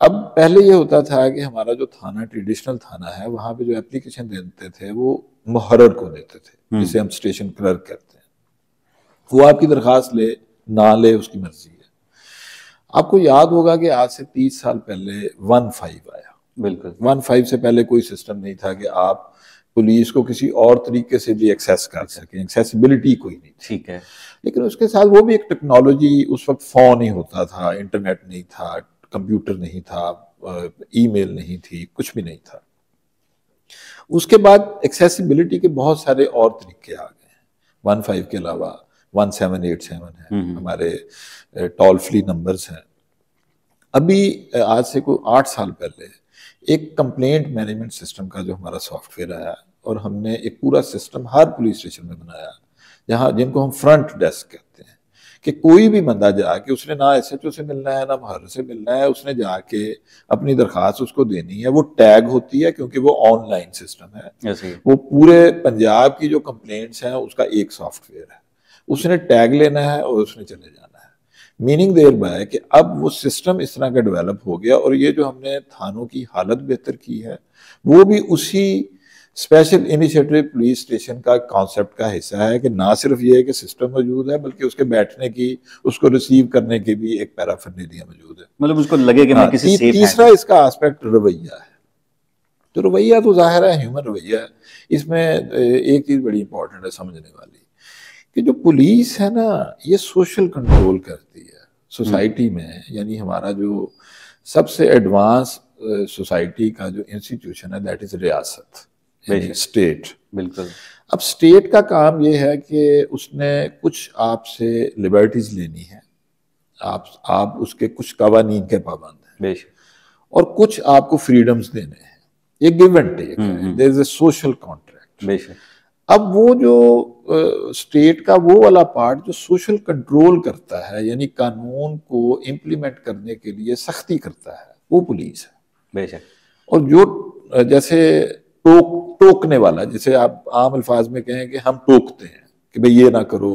अब पहले ये होता था कि हमारा जो थाना ट्रेडिशनल थाना है वहाँ पे जो एप्लीकेशन देते थे वो मुहर्र को देते थे हम्म। जिसे हम स्टेशन क्लर्क कहते हैं। वो आपकी दरखास्त ले ना ले उसकी मर्ज़ी है। आपको याद होगा कि आज से तीस साल पहले वन फाइव आया। बिल्कुल। वन फाइव से पहले कोई सिस्टम नहीं था कि आप पुलिस को किसी और तरीके से भी एक्सेस कर सकें एक्सेसिबिलिटी कोई नहीं ठीक है। लेकिन उसके साथ वो भी एक टेक्नोलॉजी उस वक्त फ़ोन ही होता था इंटरनेट नहीं था कंप्यूटर नहीं था ईमेल नहीं थी कुछ भी नहीं था। उसके बाद एक्सेसिबिलिटी के बहुत सारे और तरीके आ गए वन फाइव के अलावा वन सेवन एट सेवन है हम्म। हमारे टोल फ्री नंबर्स हैं। अभी आज से कोई आठ साल पहले एक कंप्लेंट मैनेजमेंट सिस्टम का जो हमारा सॉफ्टवेयर आया और हमने एक पूरा सिस्टम हर पुलिस स्टेशन में बनाया जहाँ जिनको हम फ्रंट डेस्क कहते हैं। कि कोई भी बंदा जाके उसने ना एस एच ओ से मिलना है ना मुहर्र से मिलना है उसने जाके अपनी दरखास्त उसको देनी है वो टैग होती है क्योंकि वो ऑनलाइन सिस्टम है। वो पूरे पंजाब की जो कंप्लेंट्स हैं उसका एक सॉफ्टवेयर है। उसने टैग लेना है और उसने चले जाना है। मीनिंग देर बाय कि अब वो सिस्टम इस तरह का डेवलप हो गया और ये जो हमने थानों की हालत बेहतर की है वो भी उसी स्पेशल इनिशिएटिव पुलिस स्टेशन का कॉन्सेप्ट का हिस्सा है कि ना सिर्फ़ ये है कि सिस्टम मौजूद है बल्कि उसके बैठने की उसको रिसीव करने की भी एक पैराफर्नेलिया मौजूद है। मतलब उसको लगे कि मैं हाँ, किसी ती, सेफ़ तीसरा इसका एस्पेक्ट रवैया है। तो रवैया तो ज़ाहिर है ह्यूमन रवैया इसमें एक चीज़ बड़ी इंपॉर्टेंट है समझने वाली कि जो पुलिस है ना ये सोशल कंट्रोल करती है। सोसाइटी में यानी हमारा जो सबसे एडवांस सोसाइटी का जो इंस्टीट्यूशन है दैट इज़ रियासत। स्टेट बिल्कुल। अब स्टेट का काम ये है कि उसने कुछ आपसे लिबर्टीज लेनी है। आप आप उसके कुछ कवानीन के पाबंद हैं। और कुछ आपको फ्रीडम्स देने हैं। ये गिव एंड टेक है। Hmm. Is a social contract अब वो जो स्टेट का वो वाला पार्ट जो सोशल कंट्रोल करता है यानी कानून को इम्प्लीमेंट करने के लिए सख्ती करता है वो पुलिस है। बेशक। और जो जैसे टोक टोकने वाला जैसे आप आम अल्फाज में कहें कि हम टोकते हैं कि भाई ये ना करो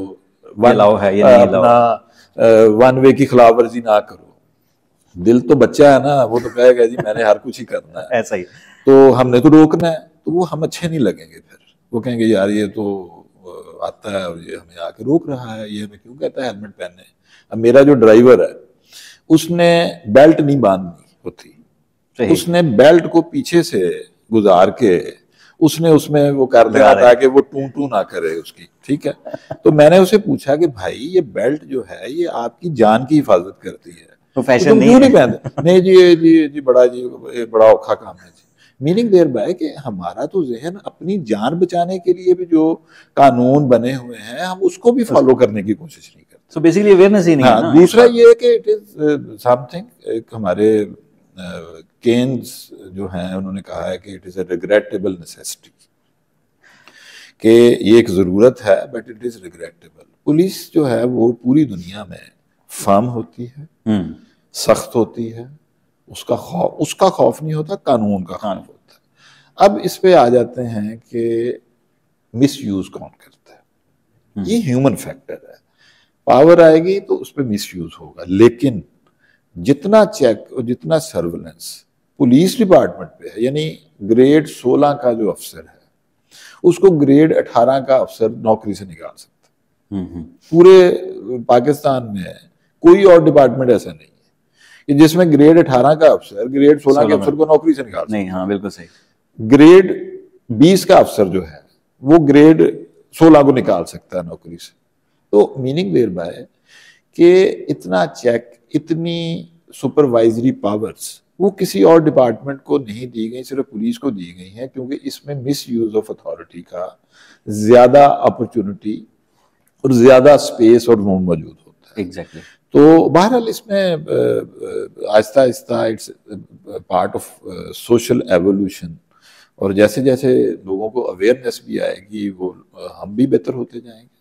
ये लाओ है, ये नहीं लाओ। वन वे की खिलाफ वर्जी ना करो। दिल तो बच्चा है ना वो तो कहेगा जी मैंने हर कुछ ही करना है। ऐसा ही। तो हमने तो रोकना है तो वो हम अच्छे नहीं लगेंगे फिर। वो कहेंगे यार ये तो आता है और ये हमें आके रोक रहा है ये हमें क्यों कहता है हेलमेट पहनने? अब मेरा जो ड्राइवर है उसने बेल्ट नहीं बांधनी होती। उसने बेल्ट को पीछे से गुजार के उसने उसमें वो कर दिया रहे। ताकि वो टू टू ना करे उसकी ठीक है? तो मैंने उसे पूछा कि भाई ये बेल्ट जो है ये आपकी जान की हिफाजत करती है। तो तो फ़ैशन तुम नहीं नहीं पहनते? नहीं जी ये जी जी बड़ा जी ये बड़ा औखा काम है जी। मीनिंग देर बाय कि हमारा तो जहन अपनी जान बचाने के लिए भी जो कानून बने हुए हैं हम उसको भी फॉलो करने की कोशिश नहीं करते। सो बेसिकली अवेयरनेस ही नहीं है हाँ ना? दूसरा ये है कि इट इज़ समथिंग हमारे केन्स जो हैं उन्होंने कहा है कि it is a regrettable necessity कि ये एक ज़रूरत है but it is regrettable police जो है वो पूरी दुनिया में फार्म होती है हम्म। सख्त होती है उसका खौफ उसका खौफ नहीं होता कानून का खौफ होता है। अब इस पे आ जाते हैं कि मिस यूज़ कौन करता है? ये ह्यूमन फैक्टर है। पावर आएगी तो उस पर मिस यूज़ होगा लेकिन जितना चेक और जितना सर्वेलेंस पुलिस डिपार्टमेंट पे है यानी ग्रेड 16 का जो अफसर है उसको ग्रेड 18 का अफसर नौकरी से निकाल सकता है। हम्म हम्म। पूरे पाकिस्तान में कोई और डिपार्टमेंट ऐसा नहीं है कि जिसमें ग्रेड 18 का अफसर ग्रेड 16 के अफसर को नौकरी से निकाल नहीं हाँ बिल्कुल सही। ग्रेड 20 का अफसर जो है वो ग्रेड 16 को निकाल सकता है नौकरी से। तो मीनिंग देर बाय कि इतना चेक इतनी सुपरवाइजरी पावर्स वो किसी और डिपार्टमेंट को नहीं दी गई सिर्फ़ पुलिस को दी गई हैं क्योंकि इसमें मिस यूज़ ऑफ़ अथॉरिटी का ज़्यादा अपॉर्चुनिटी और ज़्यादा स्पेस और रूम मौजूद होता है एग्जैक्टली exactly. तो बहरहाल इसमें आहिस्ता आहिस्ता it's part of social evolution और जैसे जैसे लोगों को अवेयरनेस भी आएगी वो हम भी बेहतर होते जाएँगे